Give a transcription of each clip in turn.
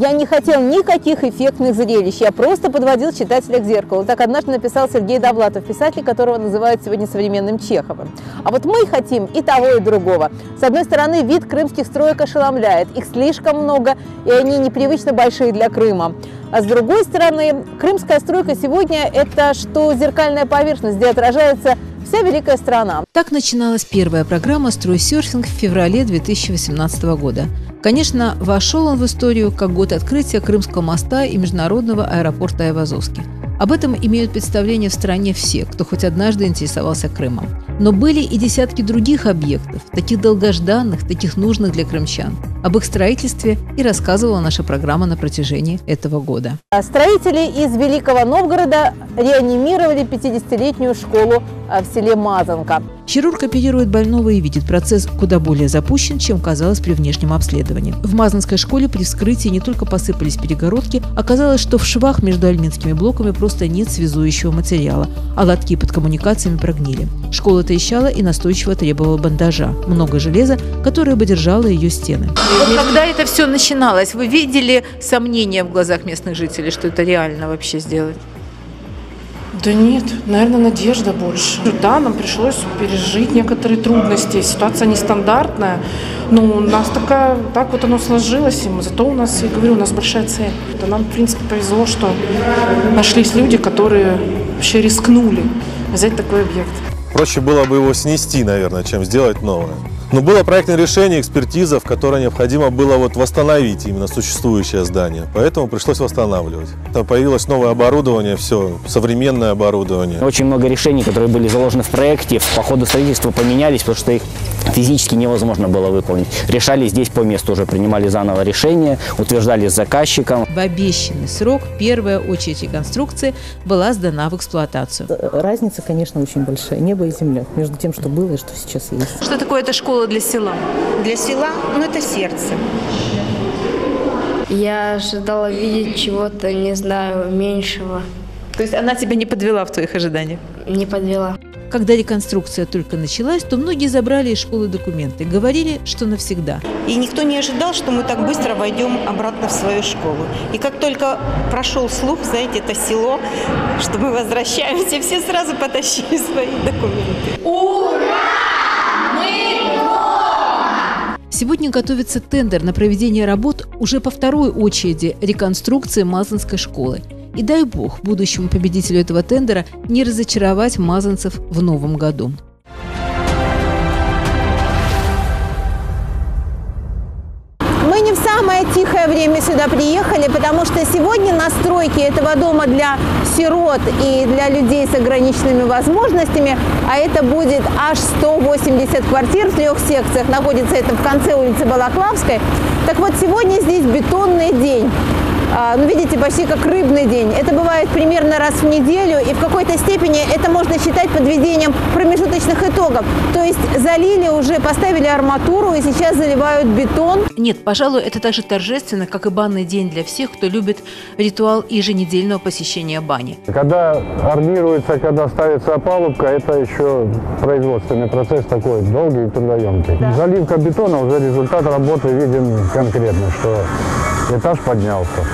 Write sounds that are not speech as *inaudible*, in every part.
Я не хотел никаких эффектных зрелищ, я просто подводил читателя к зеркалу. Так однажды написал Сергей Довлатов, писатель, которого называют сегодня современным Чеховым. А вот мы хотим и того, и другого. С одной стороны, вид крымских строек ошеломляет. Их слишком много, и они непривычно большие для Крыма. А с другой стороны, крымская стройка сегодня – это что зеркальная поверхность, где отражается вся великая страна. Так начиналась первая программа «Стройсерфинг» в феврале 2018 года. Конечно, вошел он в историю как год открытия Крымского моста и международного аэропорта Айвазовский. Об этом имеют представление в стране все, кто хоть однажды интересовался Крымом. Но были и десятки других объектов, таких долгожданных, таких нужных для крымчан. Об их строительстве и рассказывала наша программа на протяжении этого года. Строители из Великого Новгорода реанимировали 50-летнюю школу а, в селе Мазанка. Хирург оперирует больного и видит процесс куда более запущен, чем казалось при внешнем обследовании. В Мазанской школе при вскрытии не только посыпались перегородки, оказалось, что в швах между альминскими блоками просто нет связующего материала, а лотки под коммуникациями прогнили. Школа трещала и настойчиво требовала бандажа, много железа, которое бы держало ее стены. Вот когда это все начиналось, вы видели сомнения в глазах местных жителей, что это реально вообще сделать? Да нет, наверное, надежда больше. Да, нам пришлось пережить некоторые трудности. Ситуация нестандартная, но у нас такая, так вот оно сложилось, и мы, зато у нас, я говорю, у нас большая цель. Да нам, в принципе, повезло, что нашлись люди, которые вообще рискнули взять такой объект. Проще было бы его снести, наверное, чем сделать новое. Но было проектное решение, экспертиза, в которой необходимо было вот восстановить именно существующее здание. Поэтому пришлось восстанавливать. Там появилось новое оборудование, все, современное оборудование. Очень много решений, которые были заложены в проекте, по ходу строительства поменялись, потому что их физически невозможно было выполнить. Решали здесь по месту, уже принимали заново решения, утверждали с заказчиком. В обещанный срок первая очередь реконструкции была сдана в эксплуатацию. Разница, конечно, очень большая. Небо и земля между тем, что было и что сейчас есть. Что такое эта школа для села? Для села, ну, это сердце. Я ожидала видеть чего-то, не знаю, меньшего. То есть она тебя не подвела в твоих ожиданиях? Не подвела. Когда реконструкция только началась, то многие забрали из школы документы. Говорили, что навсегда. И никто не ожидал, что мы так быстро войдем обратно в свою школу. И как только прошел слух, знаете, это село, что мы возвращаемся, все сразу потащили свои документы. Сегодня готовится тендер на проведение работ уже по второй очереди реконструкции Мазанской школы. И дай бог будущему победителю этого тендера не разочаровать мазанцев в новом году. Самое тихое время сюда приехали, потому что сегодня на стройке этого дома для сирот и для людей с ограниченными возможностями, а это будет аж 180 квартир в трех секциях, находится это в конце улицы Балаклавской. Так вот, сегодня здесь бетонный день. А, ну, видите, почти как рыбный день. Это бывает примерно раз в неделю, и в какой-то степени это можно считать подведением промежуточных итогов. То есть залили уже, поставили арматуру, и сейчас заливают бетон. Нет, пожалуй, это так же торжественно, как и банный день для всех, кто любит ритуал еженедельного посещения бани. Когда армируется, когда ставится опалубка, это еще производственный процесс такой долгий и трудоемкий. Да. Заливка бетона, уже результат работы виден конкретно, что этаж поднялся.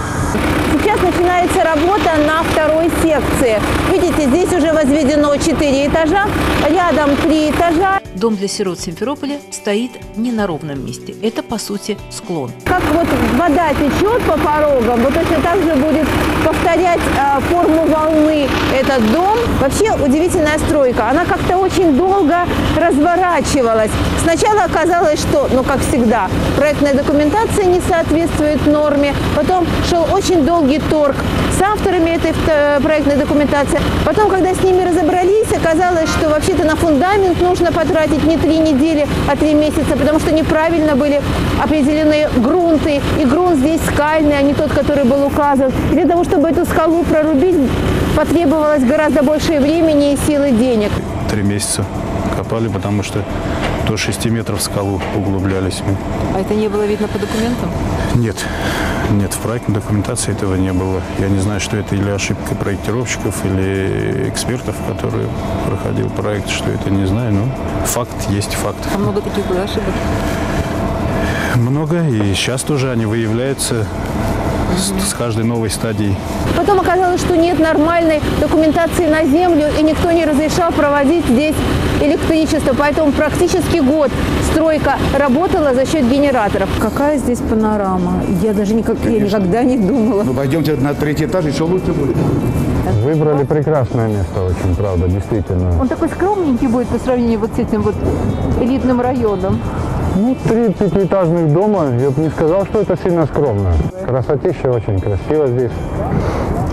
Сейчас начинается работа на второй секции. Видите, здесь уже возведено 4 этажа, рядом 3 этажа. Дом для сирот Симферополя стоит не на ровном месте. Это, по сути, склон. Как вот вода течет по порогам, вот точно так же будет повторять э, форму волны этот дом. Вообще удивительная стройка. Она как-то очень долго разворачивалась. Сначала оказалось, что, ну как всегда, проектная документация не соответствует норме. Потом шел очень долгий торг с авторами этой э, проектной документации. Потом, когда с ними разобрались, оказалось, что вообще-то на фундамент нужно потратить не три недели, а три месяца, потому что неправильно были определены грунты. И грунт здесь скальный, а не тот, который был указан. И для того, чтобы эту скалу прорубить, потребовалось гораздо больше времени и силы денег. Три месяца копали, потому что до 6 метров в скалу углублялись мы. А это не было видно по документам? Нет, нет, в проектной документации этого не было. Я не знаю, что это или ошибка проектировщиков, или экспертов, которые проходил проект, что это не знаю, но факт есть факт. А много таких было ошибок? Много, и сейчас тоже они выявляются с, с каждой новой стадией. Потом оказалось, что нет нормальной документации на землю, и никто не разрешал проводить здесь электричество. Поэтому практически год стройка работала за счет генераторов. Какая здесь панорама? Я даже никак, я никогда не думала. Ну, пойдемте на третий этаж, еще лучше будет. Выбрали прекрасное место очень, правда, действительно. Он такой скромненький будет по сравнению вот с этим вот элитным районом. Ну, три пятиэтажных дома, я бы не сказал, что это сильно скромно. Красотища очень красиво здесь.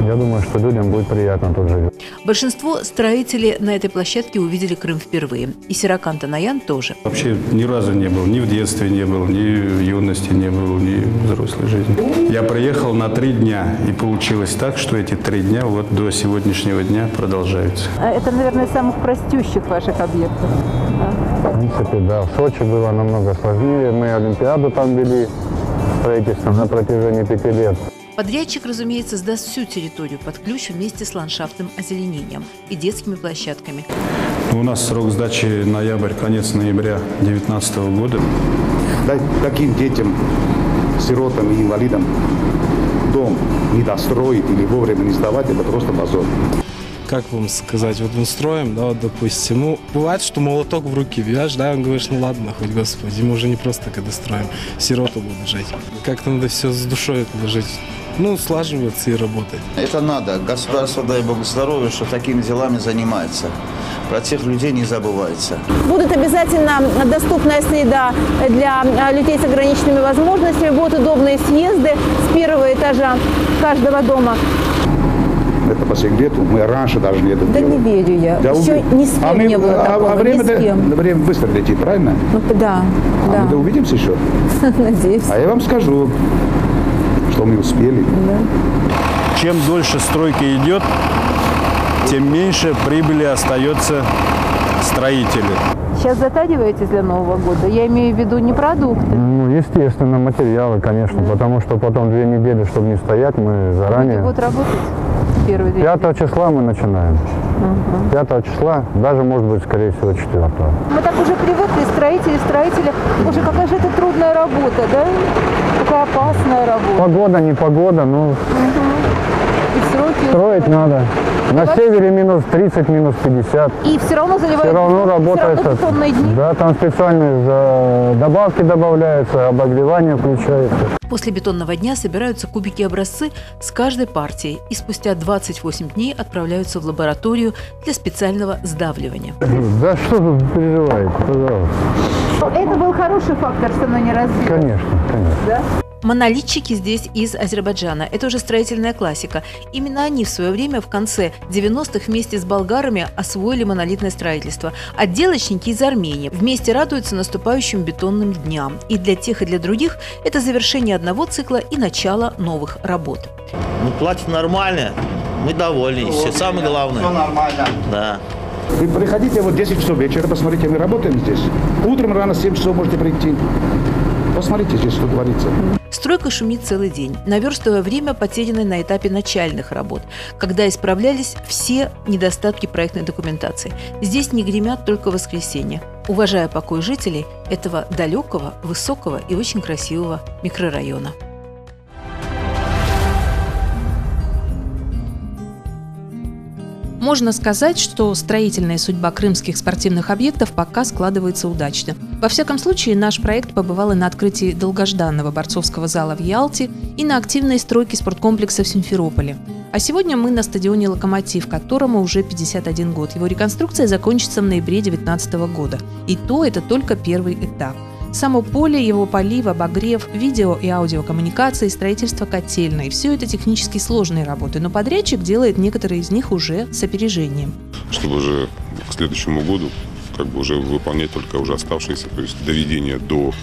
Я думаю, что людям будет приятно тут жить. Большинство строителей на этой площадке увидели Крым впервые. И Сиракан Танаян тоже. Вообще ни разу не был, ни в детстве не был, ни в юности не был, ни в взрослой жизни. Я приехал на три дня, и получилось так, что эти три дня вот до сегодняшнего дня продолжаются. А Это, наверное, самых простющих ваших объектов. В принципе, да. В Сочи было намного сложнее. Мы Олимпиаду там вели строительство на протяжении пяти лет. Подрядчик, разумеется, сдаст всю территорию под ключ вместе с ландшафтным озеленением и детскими площадками. У нас срок сдачи ноябрь, конец ноября 2019 года. Дай таким детям, сиротам и инвалидам дом не достроить или вовремя не сдавать, это просто позор. как вам сказать, вот мы строим, да, вот, допустим, ну, бывает, что молоток в руки берешь, да, он говоришь, ну ладно, хоть, господи, мы уже не просто когда строим, сироты будут жить. Как-то надо все с душой положить, ну, слаживаться и работать. Это надо. Государство, дай бог здоровья, что такими делами занимается. Про тех людей не забывается. Будут обязательно доступная среда для а, людей с ограниченными возможностями, будут удобные съезды с первого этажа каждого дома. Это по секрету. Мы раньше даже не это Да не делали. верю я. Да, Еще уви- ни с кем а мы- не было а- такого, а время, ни с да- кем. время быстро летит, правильно? Ну, да, А да. мы-то увидимся еще. *laughs* Надеюсь. А я вам скажу, что мы успели. Чем дольше стройка идет, тем меньше прибыли остается строителю. Сейчас затариваетесь для Нового года? Я имею в виду не продукты. Ну, естественно, материалы, конечно, потому что потом две недели, чтобы не стоять, мы заранее... Вот работать первый день. 5 числа мы начинаем. 5 числа, даже, может быть, скорее всего, 4 Мы так уже привыкли, строители, строители. Боже, какая же это трудная работа, да? Какая опасная работа. Погода, не погода, ну, И сроки. строить надо. На севере минус 30, минус 50. И все равно заливают. Все равно Все работает. равно бетонные дни. Да, там специальные за- добавки добавляются, обогревание включается. После бетонного дня собираются кубики-образцы с каждой партией и спустя 28 дней отправляются в лабораторию для специального сдавливания. Да что вы переживаете, пожалуйста. Это был хороший фактор, что оно не разбито. Конечно, конечно. Да? Монолитчики здесь из Азербайджана. Это уже строительная классика. Именно они в свое время в конце 90-х вместе с болгарами освоили монолитное строительство. Отделочники из Армении вместе радуются наступающим бетонным дням. И для тех, и для других это завершение одного цикла и начало новых работ. Ну, платят нормально. Мы довольны. Все самое главное. нормально. Да. Вы приходите вот 10 часов вечера, посмотрите, мы работаем здесь. Утром рано 7 часов можете прийти. Посмотрите здесь, что творится. Стройка шумит целый день, наверстывая время, потерянное на этапе начальных работ, когда исправлялись все недостатки проектной документации. Здесь не гремят только воскресенье, уважая покой жителей этого далекого, высокого и очень красивого микрорайона. Можно сказать, что строительная судьба крымских спортивных объектов пока складывается удачно. Во всяком случае, наш проект побывал и на открытии долгожданного борцовского зала в Ялте, и на активной стройке спорткомплекса в Симферополе. А сегодня мы на стадионе «Локомотив», которому уже 51 год. Его реконструкция закончится в ноябре 2019 года. И то это только первый этап. Само поле, его полив, обогрев, видео и аудиокоммуникации, строительство котельной – все это технически сложные работы, но подрядчик делает некоторые из них уже с опережением. чтобы уже к следующему году как бы уже выполнять только уже оставшиеся, то есть доведение до,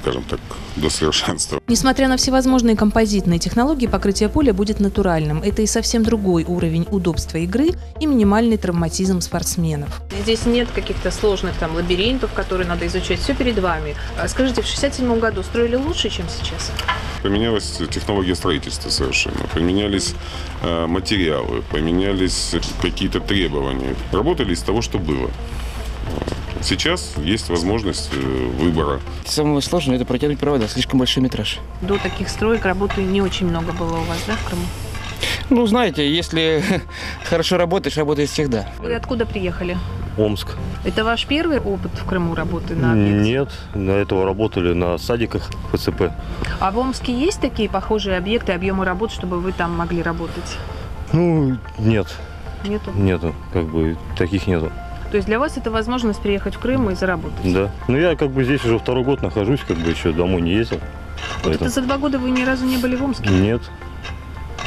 скажем так, до совершенства. Несмотря на всевозможные композитные технологии, покрытие поля будет натуральным. Это и совсем другой уровень удобства игры и минимальный травматизм спортсменов. Здесь нет каких-то сложных там лабиринтов, которые надо изучать. Все перед вами. А Скажите, в 67 году строили лучше, чем сейчас? Поменялась технология строительства совершенно, поменялись э, материалы, поменялись какие-то требования. Работали из того, что было. Сейчас есть возможность э, выбора. Самое сложное – это протянуть провода, слишком большой метраж. До таких строек работы не очень много было у вас, да, в Крыму? Ну, знаете, если *laughs* хорошо работаешь, работаешь всегда. Вы откуда приехали? Омск. Это ваш первый опыт в Крыму работы на объекте? Нет, до этого работали на садиках ПЦП. А в Омске есть такие похожие объекты, объемы работ, чтобы вы там могли работать? Ну, нет. Нету? Нету, как бы таких нету. То есть для вас это возможность приехать в Крым и заработать? Да. Ну, я как бы здесь уже второй год нахожусь, как бы еще домой не ездил. Вот Поэтому- это за два года вы ни разу не были в Омске? Нет.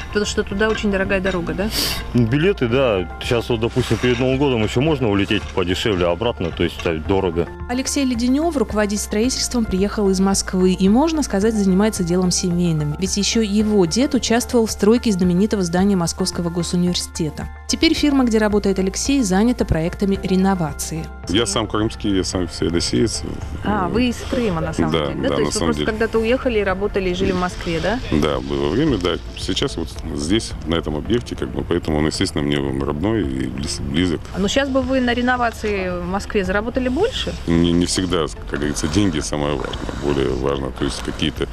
Потому что туда очень дорогая дорога, да? Ну, Билеты, да. Сейчас вот, допустим, перед Новым годом еще можно улететь подешевле а обратно, то есть дорого. Алексей Леденев, руководить строительством, приехал из Москвы и, можно сказать, занимается делом семейным. Ведь еще его дед участвовал в стройке знаменитого здания Московского госуниверситета. Теперь фирма, где работает Алексей, занята проектами реновации. Я сам крымский, я сам феодосеец. А, вы из Крыма, на самом Да, деле, да? да, То на есть вы просто когда-то уехали и работали, и жили в Москве, да? Да, было время, да. Сейчас вот здесь, на этом объекте, как бы, поэтому он, естественно, мне родной и близ- близок. Но сейчас бы вы на реновации в Москве заработали больше? Не, не всегда, как говорится, деньги самое важное. Более важно, то есть какие-то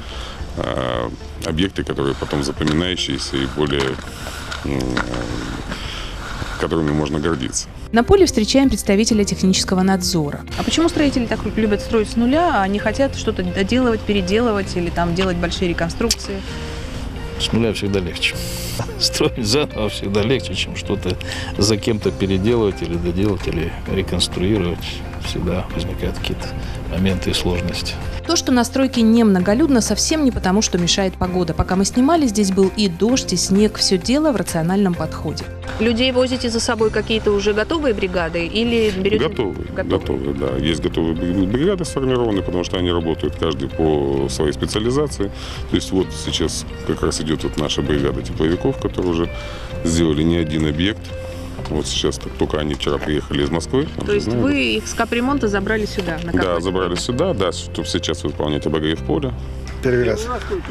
а, объекты, которые потом запоминающиеся и более которыми можно гордиться. На поле встречаем представителя технического надзора. А почему строители так любят строить с нуля, а не хотят что-то доделывать, переделывать или там делать большие реконструкции? С нуля всегда легче. *laughs* Строить заново всегда легче, чем что-то за кем-то переделывать или доделать, или реконструировать. Всегда возникают какие-то моменты и сложности. То, что на стройке немноголюдно, совсем не потому, что мешает погода. Пока мы снимали, здесь был и дождь, и снег. Все дело в рациональном подходе. Людей возите за собой какие-то уже готовые бригады или берете... Готовые, готовые, да. Есть готовые бри- бригады сформированы, потому что они работают каждый по своей специализации. То есть вот сейчас как раз идет вот наша бригада тепловиков, которые уже сделали не один объект. Вот сейчас так только они вчера приехали из Москвы. То есть Знаю, вы их с капремонта забрали сюда? На Да, забрали сюда, да, чтобы сейчас выполнять обогрев поля. Первый раз.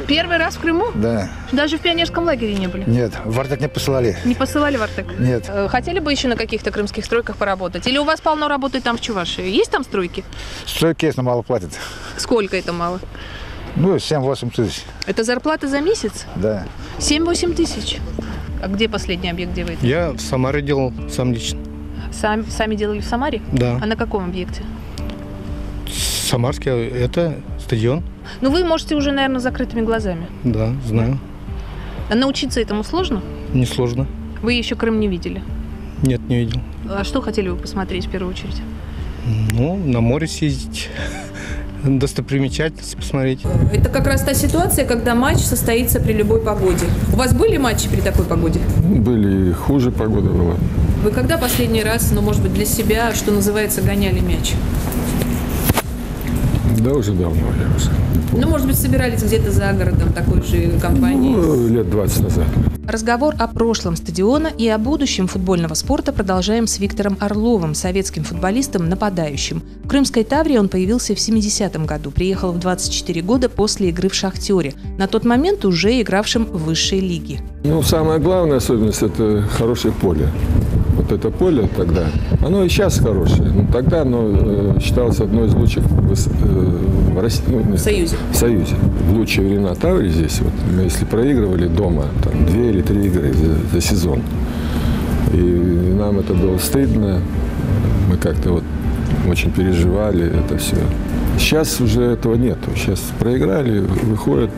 Первый раз в Крыму? Да. Даже в пионерском лагере не были? Нет, в Артек не посылали. Не посылали в Артек? Нет. Э, Хотели бы еще на каких-то крымских стройках поработать? Или у вас полно работы там в Чувашии? Есть там стройки? Стройки есть, но мало платят. Сколько это мало? Ну, 7-8 тысяч. Это зарплата за месяц? Да. 7-8 тысяч. А где последний объект, где вы это? Я в Самаре делал сам лично. Сами, сами делали в Самаре? Да. А на каком объекте? Самарский – это стадион. Ну, вы можете уже, наверное, закрытыми глазами. Да, знаю. А научиться этому сложно? Несложно. Вы еще Крым не видели. Нет, не видел. А что хотели вы посмотреть в первую очередь? Ну, на море съездить, *laughs* достопримечательности посмотреть. Это как раз та ситуация, когда матч состоится при любой погоде. У вас были матчи при такой погоде? Были хуже погода была. Вы когда последний раз, ну, может быть, для себя, что называется, гоняли мяч? Да, уже давно я уже. Ну, может быть, собирались где-то за городом такой же компании? Ну, лет 20 назад. Разговор о прошлом стадиона и о будущем футбольного спорта продолжаем с Виктором Орловым, советским футболистом, нападающим. В Крымской Тавре он появился в 70-м году, приехал в 24 года после игры в «Шахтере», на тот момент уже игравшим в высшей лиге. Ну, самая главная особенность – это хорошее поле. Вот это поле тогда, оно и сейчас хорошее, но тогда оно э, считалось одной из лучших в, э, в России. ну, нет, В Союзе. В Союзе. В лучшие времена Таври здесь, вот, мы если проигрывали дома, там, две или три игры за, за сезон, и нам это было стыдно, мы как-то вот очень переживали это все. Сейчас уже этого нет. Сейчас проиграли, выходят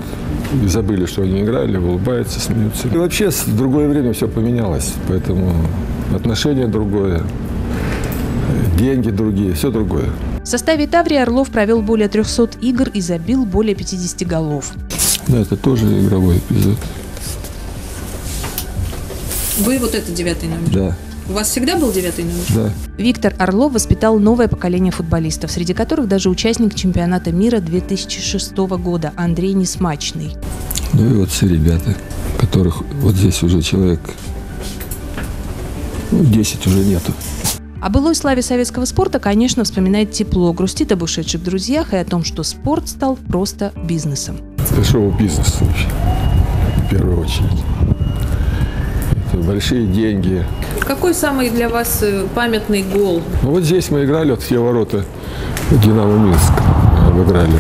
и забыли, что они играли, улыбаются, смеются. И вообще с другое время все поменялось, поэтому отношение другое, деньги другие, все другое. В составе Таври Орлов провел более 300 игр и забил более 50 голов. Да, это тоже игровой эпизод. Вы вот это девятый номер. Да, У вас всегда был девятый номер? да. Виктор Орлов воспитал новое поколение футболистов, среди которых даже участник чемпионата мира 2006 года Андрей Несмачный. Ну и вот все ребята, которых вот здесь уже человек 10 уже нету. О былой славе советского спорта, конечно, вспоминает тепло, грустит об ушедших друзьях и о том, что спорт стал просто бизнесом. Это шоу-бизнес вообще, в первую очередь. Это большие деньги. Какой самый для вас э, памятный гол? Ну, вот здесь мы играли, вот в те ворота Динамо Минск обыграли.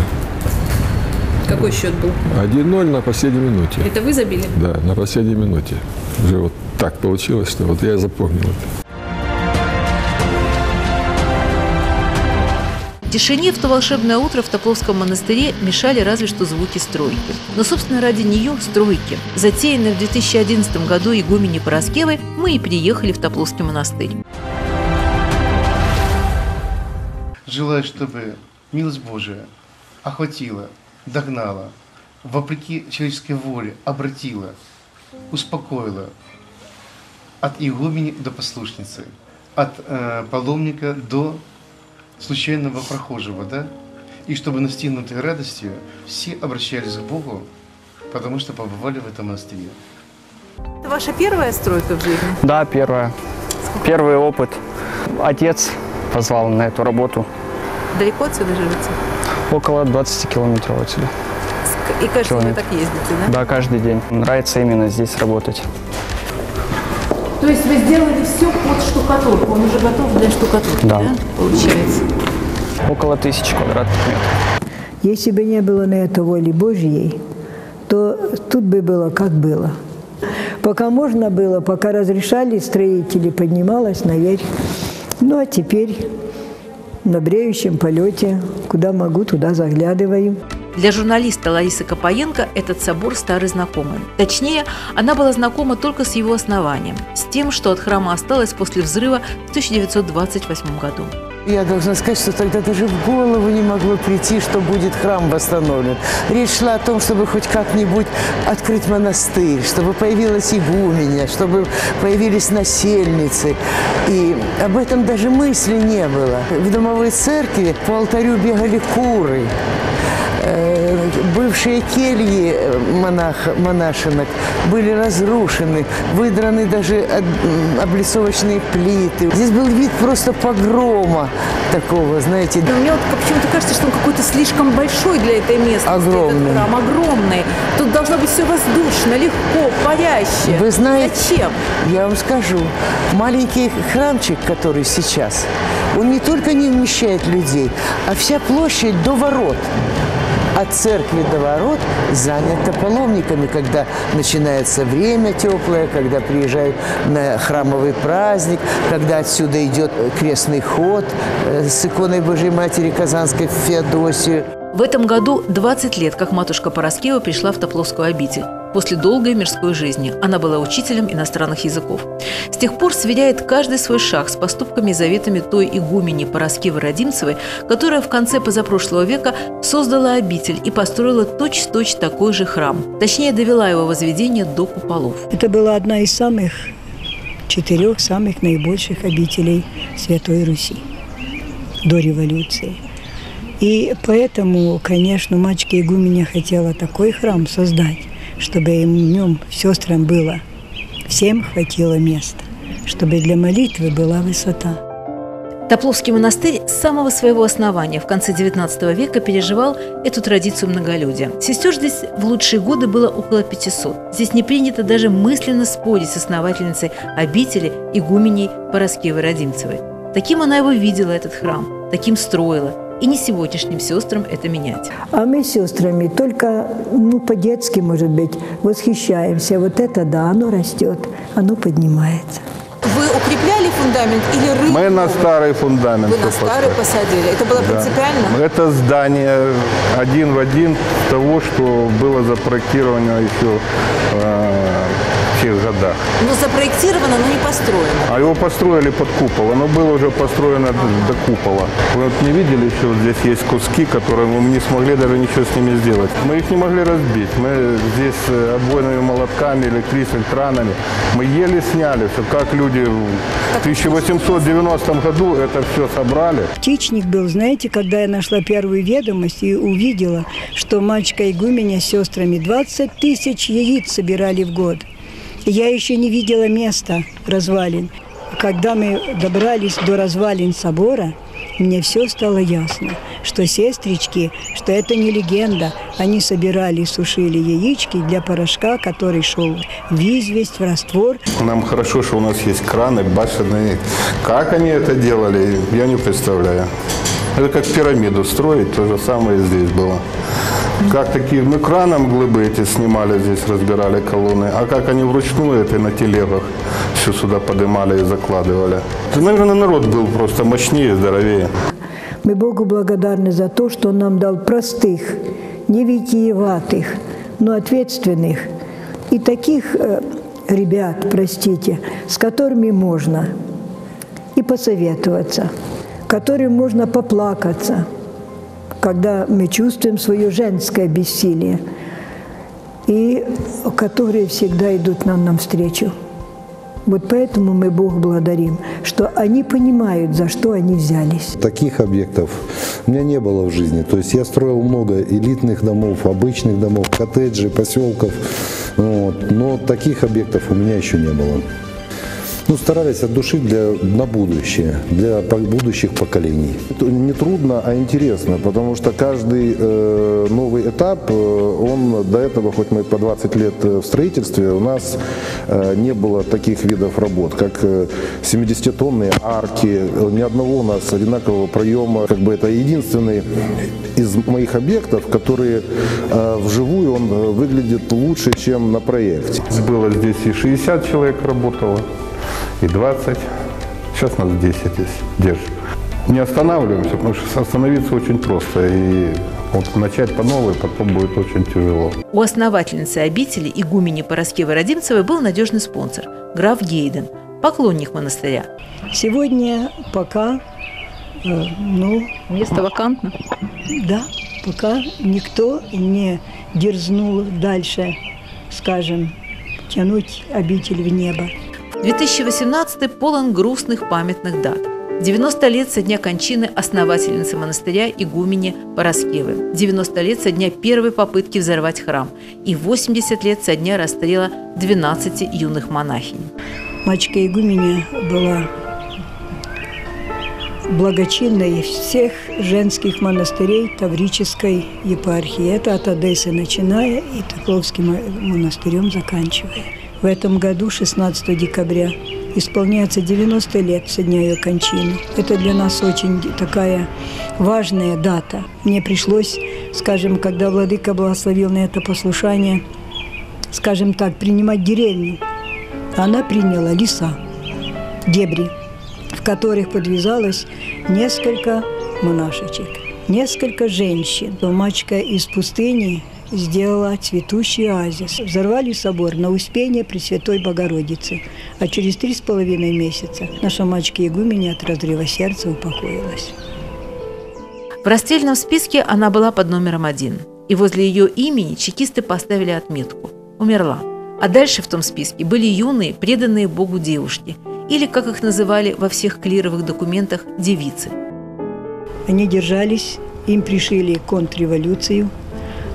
Какой счет был? 1-0 на последней минуте. Это вы забили? Да, на последней минуте. Уже вот так получилось, что вот я запомнил это. Тишине в то волшебное утро в Топловском монастыре мешали разве что звуки стройки. Но, собственно, ради нее, стройки, затеянной в 2011 году игумени Пороскевой, мы и приехали в Топловский монастырь. Желаю, чтобы милость Божия охватила, догнала, вопреки человеческой воле, обратила, успокоила от игумени до послушницы, от э, паломника до случайного прохожего, да? И чтобы настигнутые радостью все обращались к Богу, потому что побывали в этом монастыре. Это ваша первая стройка в жизни? Да, первая. Первый опыт. Отец позвал на эту работу. Далеко отсюда живете? Около 20 километров отсюда. И каждый день так ездите, да? Да, каждый день. Нравится именно здесь работать. То есть вы сделали все под штукатурку, он уже готов для штукатурки, Да. да? Получается. Около тысячи квадратных метров. Если бы не было на это воли Божьей, то тут бы было как было. Пока можно было, пока разрешали строители, поднималась наверх. Ну а теперь на бреющем полете, куда могу, туда заглядываю. Для журналиста Ларисы Копаенко этот собор старый знакомый. Точнее, она была знакома только с его основанием, с тем, что от храма осталось после взрыва в 1928 году. Я должна сказать, что тогда даже в голову не могло прийти, что будет храм восстановлен. Речь шла о том, чтобы хоть как-нибудь открыть монастырь, чтобы появилась игуменя, чтобы появились насельницы. И об этом даже мысли не было. В домовой церкви по алтарю бегали куры. Э, Бывшие кельи э, монах, монашинок были разрушены, выдраны даже облицовочные плиты. Здесь был вид просто погрома такого, знаете. Но мне вот почему-то кажется, что он какой-то слишком большой для этой местности. Огромный. Этот храм огромный. Тут должно быть все воздушно, легко, паряще. Вы знаете, Зачем? я вам скажу, маленький храмчик, который сейчас, он не только не вмещает людей, а вся площадь до ворот. От церкви до ворот занята паломниками, когда начинается время теплое, когда приезжают на храмовый праздник, когда отсюда идет крестный ход э, с иконой Божьей Матери Казанской в Феодосию. В этом году 20 лет, как матушка Пороскева пришла в Топловскую обитель. После долгой мирской жизни она была учителем иностранных языков. С тех пор сверяет каждый свой шаг с поступками и заветами той игумени Пороскевы Родимцевой, которая в конце позапрошлого века создала обитель и построила точь-в-точь такой же храм. Точнее, довела его возведение до куполов. Это была одна из самых четырех самых наибольших обителей Святой Руси до революции. И поэтому, конечно, мачка Игуменя хотела такой храм создать, чтобы им в нем сестрам было, всем хватило места, чтобы для молитвы была высота. Топловский монастырь с самого своего основания в конце XIX века переживал эту традицию многолюдия. Сестер здесь в лучшие годы было около 500. Здесь не принято даже мысленно спорить с основательницей обители игуменей Пороскевой Родимцевой. Таким она его видела, этот храм, таким строила. И не сегодняшним сестрам это менять. А мы с сестрами только, ну, по-детски, может быть, восхищаемся. Вот это да, оно растет, оно поднимается. Вы укрепляли фундамент или рыли? Мы на старый фундамент. Вы на старый посадили. Это было Да. принципиально? Это здание один в один того, что было запроектировано еще э, в тех годах. Ну, запроектировано, но не построено. А его построили под купол. Оно было уже построено до купола. Вы вот не видели вот здесь есть куски, которые мы не смогли даже ничего с ними сделать. Мы их не могли разбить. Мы здесь э, отбойными молотками, электрическими кранами. Мы еле сняли все, как люди в 1890 году это все собрали. Птичник был, знаете, когда я нашла первую ведомость и увидела, что мальчика игуменя с сестрами 20 тысяч яиц собирали в год. Я еще не видела места развалин. Когда мы добрались до развалин собора, мне все стало ясно, что сестрички, что это не легенда. Они собирали и сушили яички для порошка, который шел в известь, в раствор. Нам хорошо, что у нас есть краны башенные. Как они это делали, я не представляю. Это как пирамиду строить, то же самое здесь было. Как такие, мы краном глыбы эти снимали здесь, разбирали колонны, а как они вручную это на телегах все сюда поднимали и закладывали. Это, наверное, народ был просто мощнее, здоровее. Мы Богу благодарны за то, что Он нам дал простых, не витиеватых, но ответственных и таких э, ребят, простите, с которыми можно и посоветоваться, которым можно поплакаться, когда мы чувствуем свое женское бессилие, и которые всегда идут нам навстречу. Вот поэтому мы Бог благодарим, что они понимают, за что они взялись. Таких объектов у меня не было в жизни. То есть я строил много элитных домов, обычных домов, коттеджей, поселков. Вот. Но таких объектов у меня еще не было. Ну, старались от души для, на будущее, для будущих поколений. Это не трудно, а интересно, потому что каждый э, новый этап, э, он до этого, хоть мы по 20 лет э, в строительстве, у нас э, не было таких видов работ, как э, 70-тонные арки, э, ни одного у нас одинакового проема. Как бы это единственный из моих объектов, которые э, вживую он выглядит лучше, чем на проекте. Было здесь и 60 человек работало, и 20. Сейчас нас 10 здесь держит. Не останавливаемся, потому что остановиться очень просто. И вот начать по новой потом будет очень тяжело. У основательницы обители игумени Пороскевы Родимцевой был надежный спонсор – граф Гейден, поклонник монастыря. Сегодня пока, э, ну... Место вакантно? Да, пока никто не дерзнул дальше, скажем, тянуть обитель в небо. 2018 полон грустных памятных дат. 90 лет со дня кончины основательницы монастыря игумени Пороскевы, 90 лет со дня первой попытки взорвать храм и 80 лет со дня расстрела 12 юных монахинь. Мачка Игуменя была благочинной всех женских монастырей Таврической епархии. Это от Одессы начиная и Тахловским монастырем заканчивая. В этом году, 16 декабря, исполняется 90 лет со дня ее кончины. Это для нас очень такая важная дата. Мне пришлось, скажем, когда Владыка благословил на это послушание, скажем так, принимать деревню. Она приняла леса, дебри, в которых подвязалось несколько монашечек, несколько женщин. Мачка из пустыни сделала цветущий оазис. Взорвали собор на Успение Пресвятой Богородицы. А через три с половиной месяца наша мачка Игуменя от разрыва сердца упокоилась. В расстрельном списке она была под номером один. И возле ее имени чекисты поставили отметку «Умерла». А дальше в том списке были юные, преданные Богу девушки, или, как их называли во всех клировых документах, девицы. Они держались, им пришили контрреволюцию,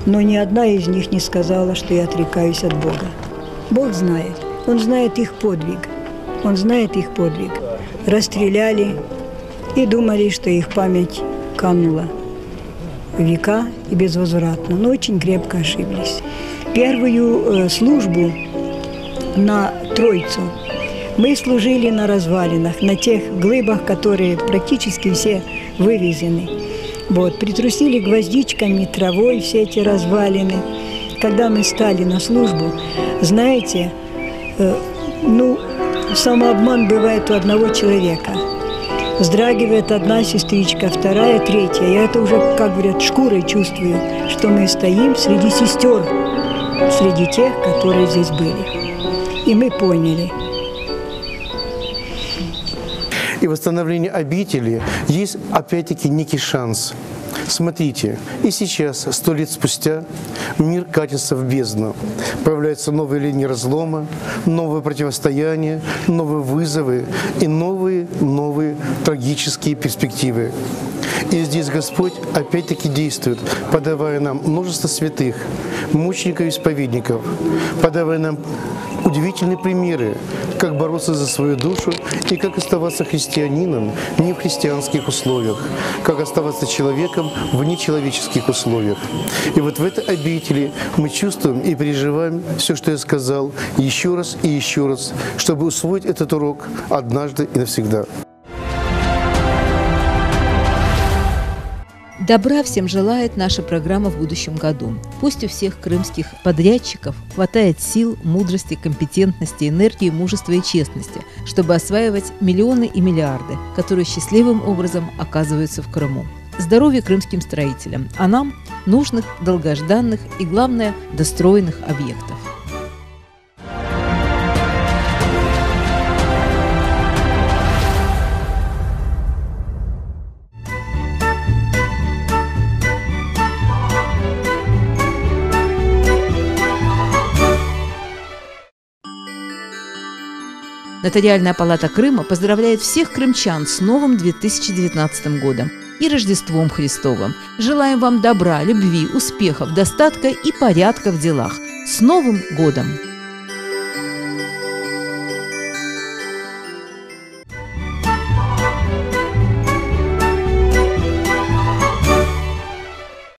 но ни одна из них не сказала, что я отрекаюсь от Бога. Бог знает, Он знает их подвиг, Он знает их подвиг. Расстреляли и думали, что их память канула века и безвозвратно, но очень крепко ошиблись. Первую э, службу на Троицу мы служили на развалинах, на тех глыбах, которые практически все вывезены. Вот, притрусили гвоздичками, травой все эти развалины. Когда мы стали на службу, знаете, э, ну, самообман бывает у одного человека. Вздрагивает одна сестричка, вторая, третья. Я это уже, как говорят, шкурой чувствую, что мы стоим среди сестер, среди тех, которые здесь были. И мы поняли – и восстановление обители есть опять-таки некий шанс. Смотрите, и сейчас, сто лет спустя, мир катится в бездну. Появляются новые линии разлома, новые противостояния, новые вызовы и новые, новые трагические перспективы. И здесь Господь опять-таки действует, подавая нам множество святых, мучеников и исповедников, подавая нам удивительные примеры, как бороться за свою душу и как оставаться христианином не в христианских условиях, как оставаться человеком в нечеловеческих условиях. И вот в этой обители мы чувствуем и переживаем все, что я сказал, еще раз и еще раз, чтобы усвоить этот урок однажды и навсегда. Добра всем желает наша программа в будущем году. Пусть у всех крымских подрядчиков хватает сил, мудрости, компетентности, энергии, мужества и честности, чтобы осваивать миллионы и миллиарды, которые счастливым образом оказываются в Крыму. Здоровья крымским строителям, а нам нужных, долгожданных и, главное, достроенных объектов. Нотариальная палата Крыма поздравляет всех крымчан с новым 2019 годом и Рождеством Христовым. Желаем вам добра, любви, успехов, достатка и порядка в делах. С Новым годом!